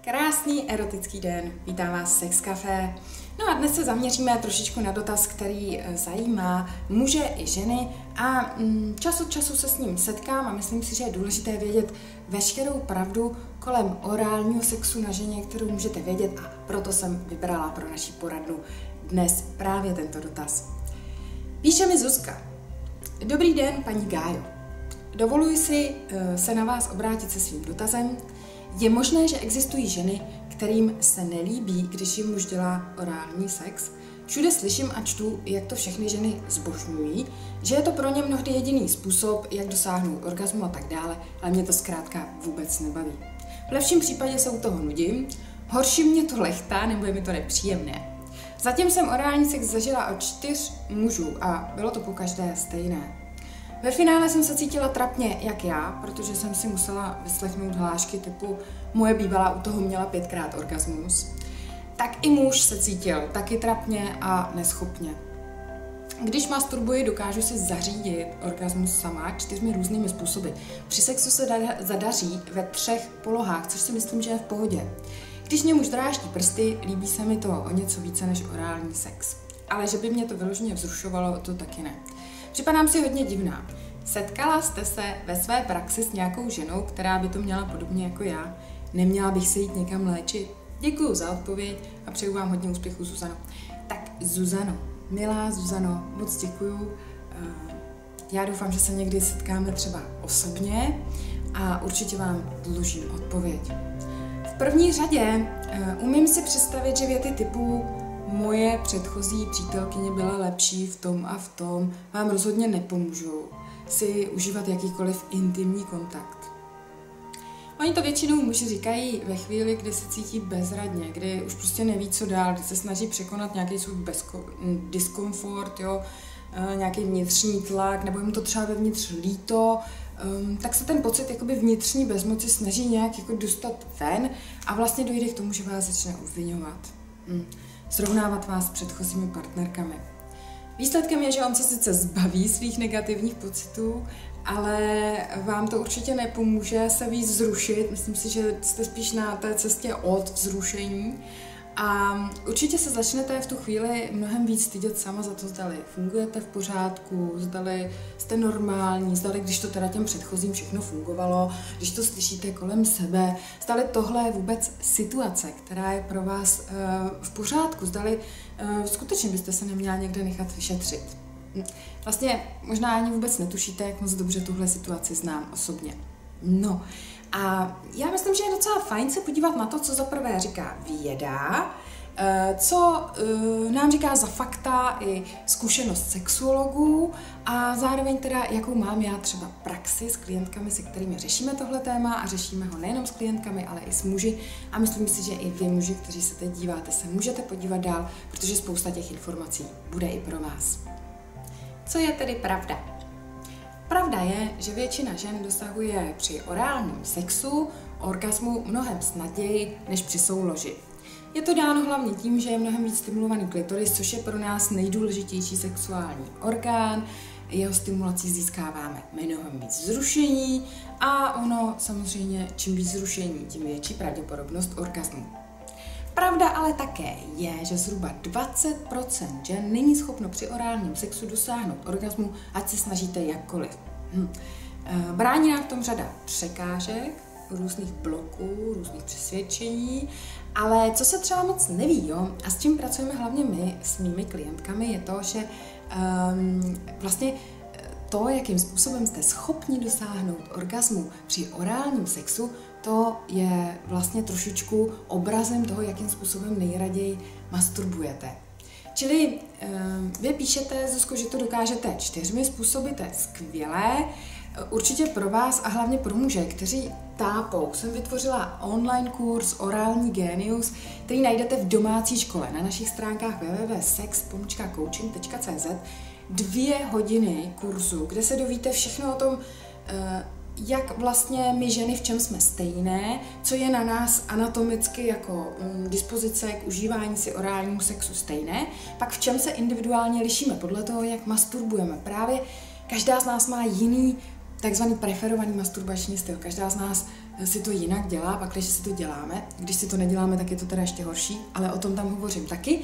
Krásný erotický den, vítám vás Sex Café. A dnes se zaměříme trošičku na dotaz, který eh, zajímá muže i ženy a mm, čas od času se s ním setkám a myslím si, že je důležité vědět veškerou pravdu kolem orálního sexu na ženě, kterou můžete vědět a proto jsem vybrala pro naši poradnu dnes právě tento dotaz. Píše mi Zuzka. Dobrý den, paní Gájo. Dovoluji si eh, se na vás obrátit se svým dotazem, je možné, že existují ženy, kterým se nelíbí, když jim muž dělá orální sex. Všude slyším a čtu, jak to všechny ženy zbožňují, že je to pro ně mnohdy jediný způsob, jak dosáhnout orgasmu a tak dále, ale mě to zkrátka vůbec nebaví. V lepším případě se u toho nudím, horší mě to lechtá nebo je mi to nepříjemné. Zatím jsem orální sex zažila od čtyř mužů a bylo to po každé stejné. Ve finále jsem se cítila trapně jak já, protože jsem si musela vyslechnout hlášky typu moje bývalá u toho měla pětkrát orgasmus. Tak i muž se cítil taky trapně a neschopně. Když masturbuji, dokážu si zařídit orgasmus sama čtyřmi různými způsoby. Při sexu se zadaří ve třech polohách, což si myslím, že je v pohodě. Když mě muž dráždí prsty, líbí se mi to o něco více než orální sex. Ale že by mě to vyloženě vzrušovalo, to taky ne. Připadám si hodně divná. Setkala jste se ve své praxi s nějakou ženou, která by to měla podobně jako já? Neměla bych se jít někam léčit? Děkuji za odpověď a přeju vám hodně úspěchů, Zuzano. Tak Zuzano, milá Zuzano, moc děkuju. Eh, já doufám, že se někdy setkáme třeba osobně a určitě vám dlužím odpověď. V první řadě eh, umím si představit, že věty typu moje předchozí přítelkyně byla lepší v tom a v tom, vám rozhodně nepomůžou si užívat jakýkoliv intimní kontakt. Oni to většinou muži říkají ve chvíli, kdy se cítí bezradně, kdy už prostě neví, co dál, kdy se snaží překonat nějaký svůj bezko- diskomfort, jo, e, nějaký vnitřní tlak, nebo jim to třeba vevnitř líto, um, tak se ten pocit jakoby vnitřní bezmoci snaží nějak jako dostat ven a vlastně dojde k tomu, že vás začne obvinovat. Hmm srovnávat vás s předchozími partnerkami. Výsledkem je, že on se sice zbaví svých negativních pocitů, ale vám to určitě nepomůže se víc zrušit. Myslím si, že jste spíš na té cestě od vzrušení a určitě se začnete v tu chvíli mnohem víc stydět sama za to, zdali fungujete v pořádku, zdali jste normální, zdali když to teda těm předchozím všechno fungovalo, když to slyšíte kolem sebe, zdali tohle je vůbec situace, která je pro vás uh, v pořádku, zdali uh, skutečně byste se neměla někde nechat vyšetřit. Vlastně možná ani vůbec netušíte, jak moc dobře tuhle situaci znám osobně. No, a já myslím, že je docela fajn se podívat na to, co za prvé říká věda, eh, co eh, nám říká za fakta i zkušenost sexuologů a zároveň teda, jakou mám já třeba praxi s klientkami, se kterými řešíme tohle téma a řešíme ho nejenom s klientkami, ale i s muži a myslím si, že i vy muži, kteří se teď díváte, se můžete podívat dál, protože spousta těch informací bude i pro vás. Co je tedy pravda? Pravda je, že většina žen dosahuje při orálním sexu orgasmu mnohem snadněji než při souloži. Je to dáno hlavně tím, že je mnohem víc stimulovaný klitoris, což je pro nás nejdůležitější sexuální orgán. Jeho stimulací získáváme mnohem víc zrušení a ono samozřejmě, čím víc zrušení, tím větší pravděpodobnost orgasmu. Pravda ale také je, že zhruba 20% žen není schopno při orálním sexu dosáhnout orgasmu, ať se snažíte jakkoliv. Hm. Eh, brání nám v tom řada překážek, různých bloků, různých přesvědčení, ale co se třeba moc neví, jo, a s čím pracujeme hlavně my s mými klientkami, je to, že um, vlastně to, jakým způsobem jste schopni dosáhnout orgasmu při orálním sexu, to je vlastně trošičku obrazem toho, jakým způsobem nejraději masturbujete. Čili ehm, vy píšete, Zuzko, že to dokážete čtyřmi způsoby, to je skvělé. Určitě pro vás a hlavně pro muže, kteří tápou, jsem vytvořila online kurz Orální genius, který najdete v domácí škole na našich stránkách www.sex.coaching.cz dvě hodiny kurzu, kde se dovíte všechno o tom, eh, jak vlastně my ženy v čem jsme stejné, co je na nás anatomicky jako um, dispozice k užívání si orálnímu sexu stejné, pak v čem se individuálně lišíme podle toho, jak masturbujeme. Právě každá z nás má jiný takzvaný preferovaný masturbační styl. Každá z nás si to jinak dělá, pak když si to děláme. Když si to neděláme, tak je to teda ještě horší, ale o tom tam hovořím taky.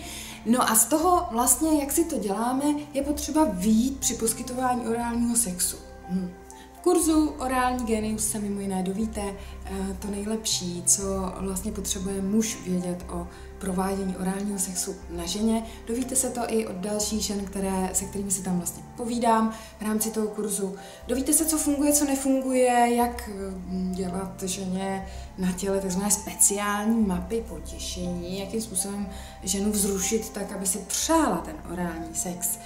No a z toho vlastně, jak si to děláme, je potřeba výjít při poskytování orálního sexu. Hm kurzu Orální genius se mimo jiné dovíte eh, to nejlepší, co vlastně potřebuje muž vědět o provádění orálního sexu na ženě. Dovíte se to i od dalších žen, které, se kterými si tam vlastně povídám v rámci toho kurzu. Dovíte se, co funguje, co nefunguje, jak hm, dělat ženě na těle takzvané speciální mapy potěšení, jakým způsobem ženu vzrušit tak, aby si přála ten orální sex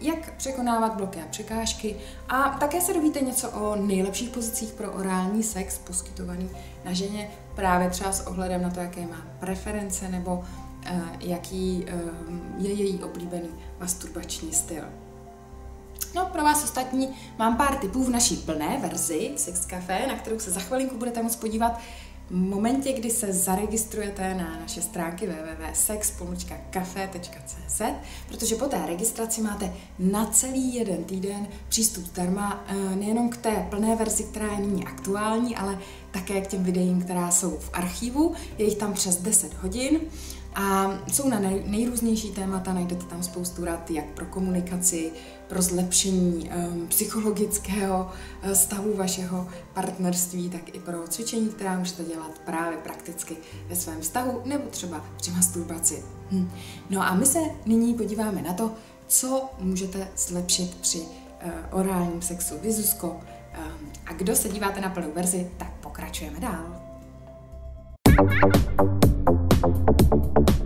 jak překonávat bloky a překážky a také se dovíte něco o nejlepších pozicích pro orální sex poskytovaný na ženě, právě třeba s ohledem na to, jaké má preference nebo uh, jaký um, je její oblíbený masturbační styl. No, pro vás ostatní mám pár tipů v naší plné verzi Sex Café, na kterou se za chvilinku budete moct podívat v momentě, kdy se zaregistrujete na naše stránky www.sex.cafe.cz, protože po té registraci máte na celý jeden týden přístup zdarma eh, nejenom k té plné verzi, která je nyní aktuální, ale také k těm videím, která jsou v archivu. Je jich tam přes 10 hodin a jsou na nej, nejrůznější témata, najdete tam spoustu rad, jak pro komunikaci, pro zlepšení um, psychologického uh, stavu vašeho partnerství, tak i pro cvičení, která můžete dělat právě prakticky ve svém vztahu nebo třeba při masturbaci. Hm. No a my se nyní podíváme na to, co můžete zlepšit při uh, orálním sexu. Vy, Zuzko, um, a kdo se díváte na plnou verzi, tak pokračujeme dál. you